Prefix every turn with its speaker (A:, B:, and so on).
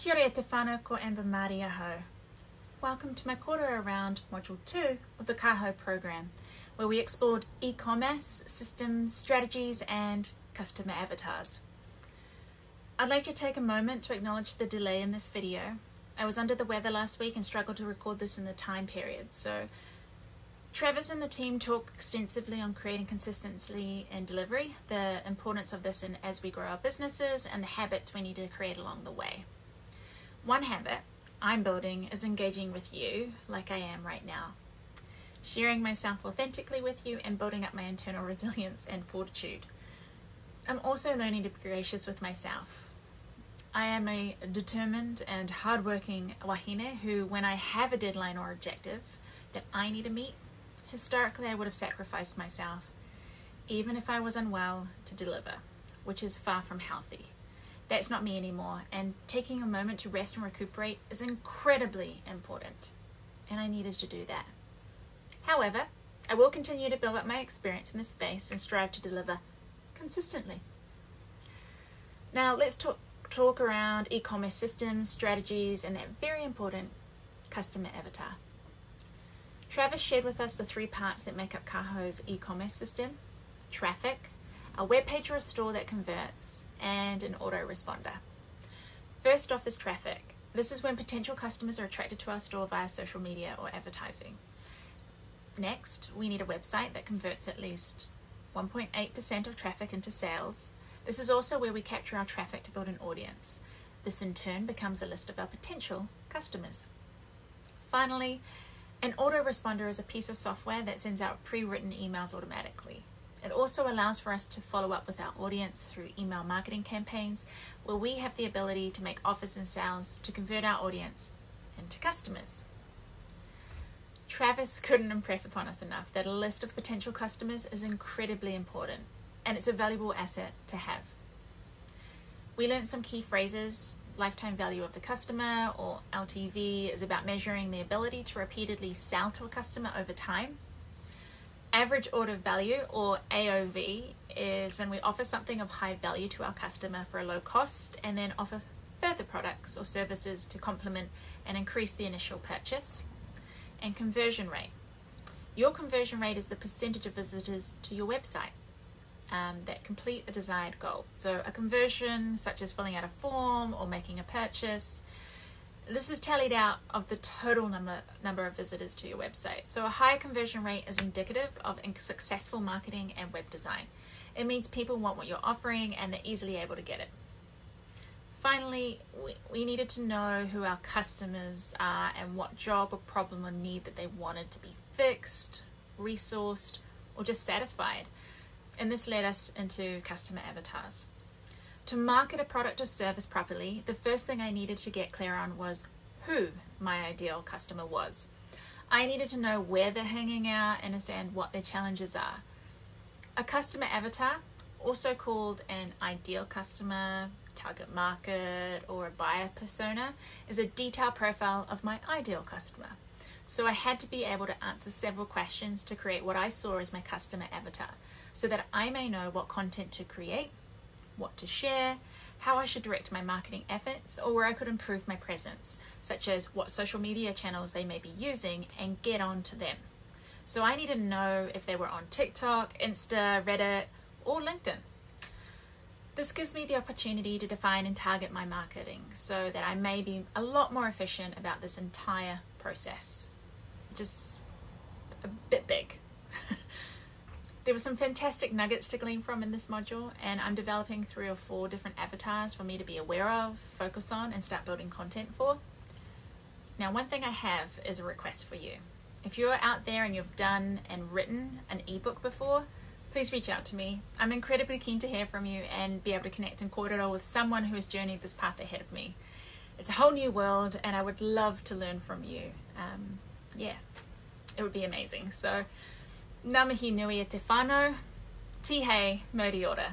A: Kia ora te Māori aho. Welcome to my quarter around Module 2 of the Ka Hao program, where we explored e-commerce, systems, strategies and customer avatars. I'd like to take a moment to acknowledge the delay in this video. I was under the weather last week and struggled to record this in the time period, so Travis and the team talk extensively on creating consistency in delivery, the importance of this in as we grow our businesses, and the habits we need to create along the way. One habit I'm building is engaging with you like I am right now, sharing myself authentically with you and building up my internal resilience and fortitude. I'm also learning to be gracious with myself. I am a determined and hardworking wahine who, when I have a deadline or objective that I need to meet, historically I would have sacrificed myself, even if I was unwell, to deliver, which is far from healthy. That's not me anymore, and taking a moment to rest and recuperate is incredibly important, and I needed to do that. However, I will continue to build up my experience in this space and strive to deliver consistently. Now, let's talk, talk around e commerce systems, strategies, and that very important customer avatar. Travis shared with us the three parts that make up Ka Hao's e commerce system traffic, a web page or a store that converts, and an autoresponder. First off is traffic. This is when potential customers are attracted to our store via social media or advertising. Next, we need a website that converts at least 1.8% of traffic into sales. This is also where we capture our traffic to build an audience. This in turn becomes a list of our potential customers. Finally, an autoresponder is a piece of software that sends out pre written emails automatically. It also allows for us to follow up with our audience through email marketing campaigns where we have the ability to make offers and sales to convert our audience into customers. Travis couldn't impress upon us enough that a list of potential customers is incredibly important and it's a valuable asset to have. We learned some key phrases lifetime value of the customer, or LTV, is about measuring the ability to repeatedly sell to a customer over time. Average order value, or AOV, is when we offer something of high value to our customer for a low cost and then offer further products or services to complement and increase the initial purchase. And conversion rate. Your conversion rate is the percentage of visitors to your website um, that complete a desired goal. So, a conversion, such as filling out a form or making a purchase, this is tallied out of the total number number of visitors to your website. So, a high conversion rate is indicative of successful marketing and web design. It means people want what you're offering and they're easily able to get it. Finally, we, we needed to know who our customers are and what job or problem or need that they wanted to be fixed, resourced, or just satisfied and this led us into customer avatars. To market a product or service properly, the first thing I needed to get clear on was who my ideal customer was. I needed to know where they're hanging out, understand what their challenges are. A customer avatar, also called an ideal customer, target market, or a buyer persona, is a detailed profile of my ideal customer. So I had to be able to answer several questions to create what I saw as my customer avatar so that I may know what content to create, what to share, how I should direct my marketing efforts, or where I could improve my presence, such as what social media channels they may be using and get on to them. So I need to know if they were on TikTok, Insta, Reddit, or LinkedIn. This gives me the opportunity to define and target my marketing so that I may be a lot more efficient about this entire process. Just a bit big. There were some fantastic nuggets to glean from in this module, and I'm developing three or four different avatars for me to be aware of, focus on, and start building content for. Now, one thing I have is a request for you. If you're out there and you've done and written an ebook before, please reach out to me. I'm incredibly keen to hear from you and be able to connect in Kōrero with someone who has journeyed this path ahead of me. It's a whole new world, and I would love to learn from you. Um, yeah, it would be amazing. So, Namahi mihi nui e te whānau, tihei, mōri ora.